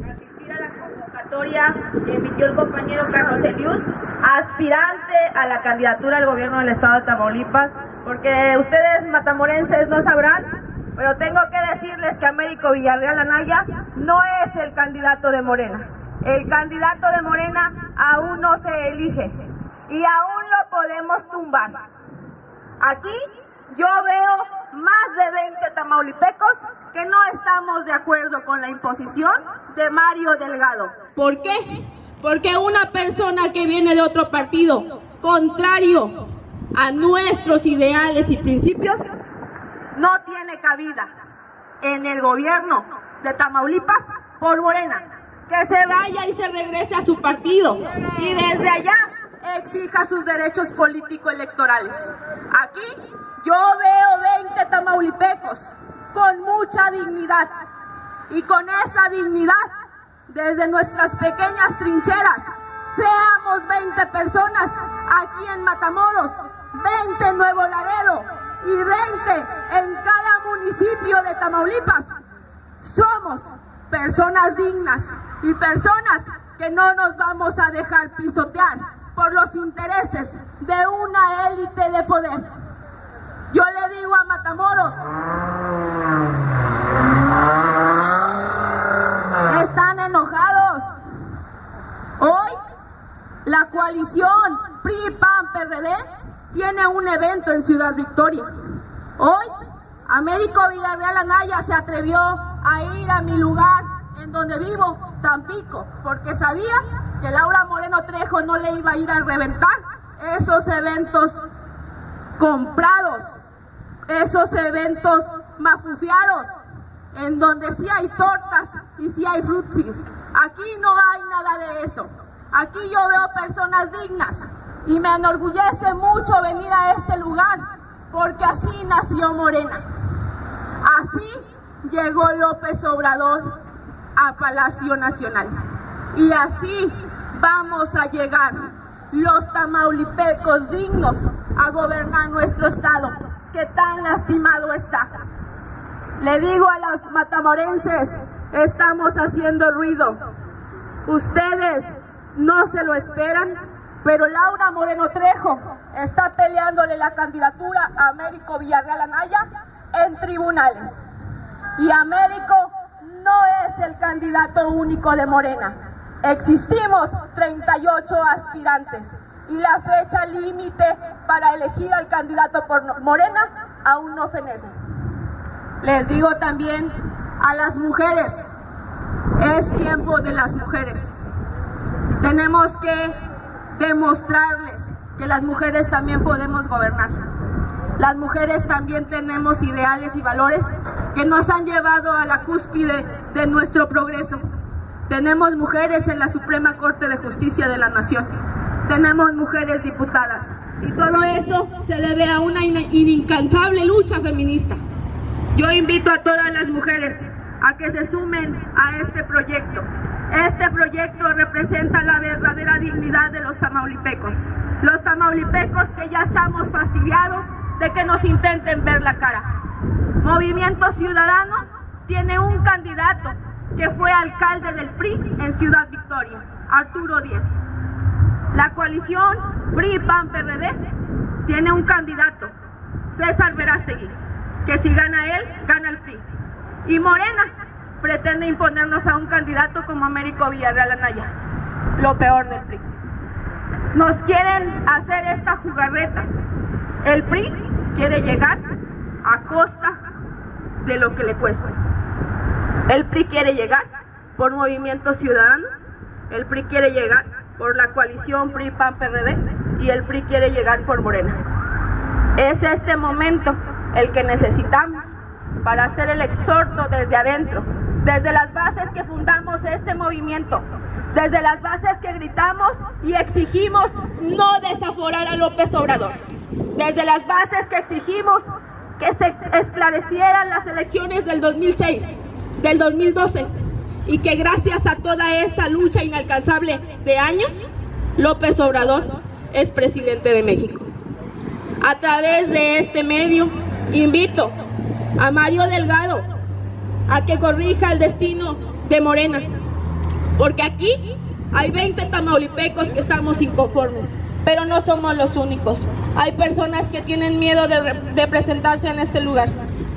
asistir a la convocatoria que emitió el compañero Carlos Eliud, aspirante a la candidatura al gobierno del estado de Tamaulipas, porque ustedes matamorenses no sabrán, pero tengo que decirles que Américo Villarreal Anaya no es el candidato de Morena. El candidato de Morena aún no se elige y aún lo podemos tumbar. Aquí yo veo más de 20 tamaulipecos que no estamos de acuerdo con la imposición de Mario Delgado. ¿Por qué? Porque una persona que viene de otro partido contrario a nuestros ideales y principios no tiene cabida en el gobierno de Tamaulipas por Morena. Que se vaya y se regrese a su partido y desde allá exija sus derechos político-electorales. Aquí yo veo 20 tamaulipecos con mucha dignidad y con esa dignidad desde nuestras pequeñas trincheras seamos 20 personas aquí en Matamoros, 20 en Nuevo Laredo y 20 en cada municipio de Tamaulipas. Somos personas dignas y personas que no nos vamos a dejar pisotear por los intereses de una élite de poder. Yo le digo a Matamoros, están enojados. Hoy la coalición PRI-PAN-PRD tiene un evento en Ciudad Victoria. Hoy Américo Villarreal Anaya se atrevió a ir a mi lugar en donde vivo, Tampico, porque sabía que Laura Moreno Trejo no le iba a ir a reventar esos eventos comprados, esos eventos mafufiados, en donde sí hay tortas y sí hay frutis. Aquí no hay nada de eso. Aquí yo veo personas dignas y me enorgullece mucho venir a este lugar porque así nació Morena. Así llegó López Obrador a Palacio Nacional. Y así vamos a llegar los tamaulipecos dignos a gobernar nuestro estado que tan lastimado está. Le digo a los matamorenses, estamos haciendo ruido. Ustedes no se lo esperan, pero Laura Moreno Trejo está peleándole la candidatura a Américo Villarreal Anaya en tribunales. Y Américo no es el candidato único de Morena. Existimos 38 aspirantes y la fecha límite para elegir al candidato por Morena aún no fenece. Les digo también a las mujeres, es tiempo de las mujeres. Tenemos que demostrarles que las mujeres también podemos gobernar. Las mujeres también tenemos ideales y valores que nos han llevado a la cúspide de nuestro progreso. Tenemos mujeres en la Suprema Corte de Justicia de la Nación. Tenemos mujeres diputadas. Y todo eso se debe a una incansable lucha feminista. Yo invito a todas las mujeres a que se sumen a este proyecto. Este proyecto representa la verdadera dignidad de los tamaulipecos. Los tamaulipecos que ya estamos fastidiados de que nos intenten ver la cara. Movimiento Ciudadano tiene un candidato que fue alcalde del PRI en Ciudad Victoria, Arturo Díez. La coalición PRI-PAN-PRD tiene un candidato, César Verástegui, que si gana él, gana el PRI. Y Morena pretende imponernos a un candidato como Américo Villarreal Anaya, lo peor del PRI. Nos quieren hacer esta jugarreta. El PRI quiere llegar a costa de lo que le cuesta. El PRI quiere llegar por Movimiento Ciudadano, el PRI quiere llegar por la coalición PRI-PAN-PRD y el PRI quiere llegar por Morena. Es este momento el que necesitamos para hacer el exhorto desde adentro, desde las bases que fundamos este movimiento, desde las bases que gritamos y exigimos no desaforar a López Obrador, desde las bases que exigimos que se esclarecieran las elecciones del 2006, del 2012 y que gracias a toda esa lucha inalcanzable de años, López Obrador es presidente de México. A través de este medio invito a Mario Delgado a que corrija el destino de Morena, Porque aquí hay 20 tamaulipecos que estamos inconformes, pero no somos los únicos. Hay personas que tienen miedo de, de presentarse en este lugar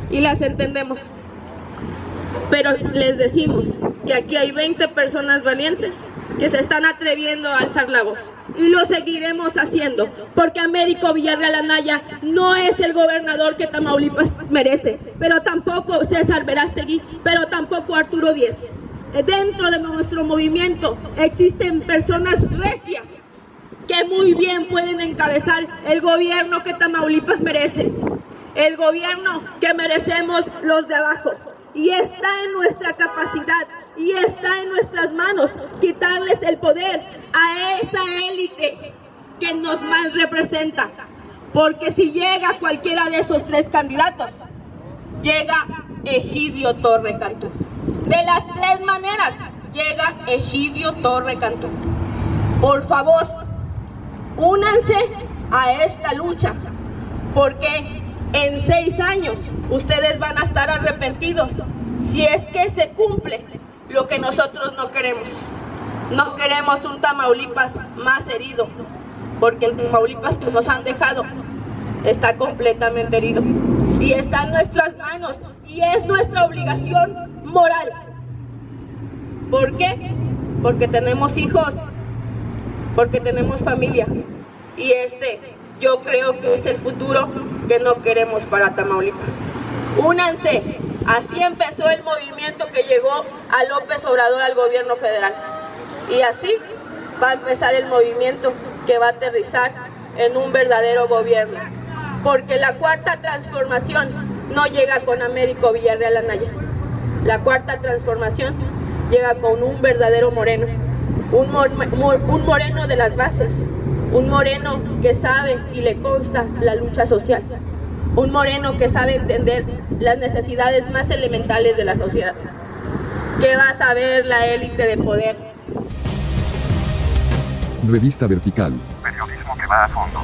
y las entendemos. Pero les decimos que aquí hay 20 personas valientes que se están atreviendo a alzar la voz. Y lo seguiremos haciendo, porque Américo Villarreal Anaya no es el gobernador que Tamaulipas merece, pero tampoco César Verástegui, pero tampoco Arturo Díez. Dentro de nuestro movimiento existen personas recias que muy bien pueden encabezar el gobierno que Tamaulipas merece, el gobierno que merecemos los de abajo. Y está en nuestra capacidad y está en nuestras manos quitarles el poder a esa élite que nos mal representa. Porque si llega cualquiera de esos tres candidatos, llega Egidio Torre Cantú. De las tres maneras llega Egidio Torre Cantú. Por favor, únanse a esta lucha, porque en seis años ustedes van a estar arrepentidos si es que se cumple lo que nosotros no queremos. No queremos un Tamaulipas más herido, porque el Tamaulipas que nos han dejado está completamente herido. Y está en nuestras manos y es nuestra obligación moral. ¿Por qué? Porque tenemos hijos, porque tenemos familia. Y este yo creo que es el futuro que no queremos para Tamaulipas. Únanse, así empezó el movimiento que llegó a López Obrador al gobierno federal. Y así va a empezar el movimiento que va a aterrizar en un verdadero gobierno. Porque la cuarta transformación no llega con Américo Villarreal Anaya. La cuarta transformación llega con un verdadero moreno. Un, moreno de las bases, un moreno que sabe y le consta la lucha social, un moreno que sabe entender las necesidades más elementales de la sociedad. ¿Qué va a saber la élite de poder? Revista Vertical. Periodismo que va a fondo.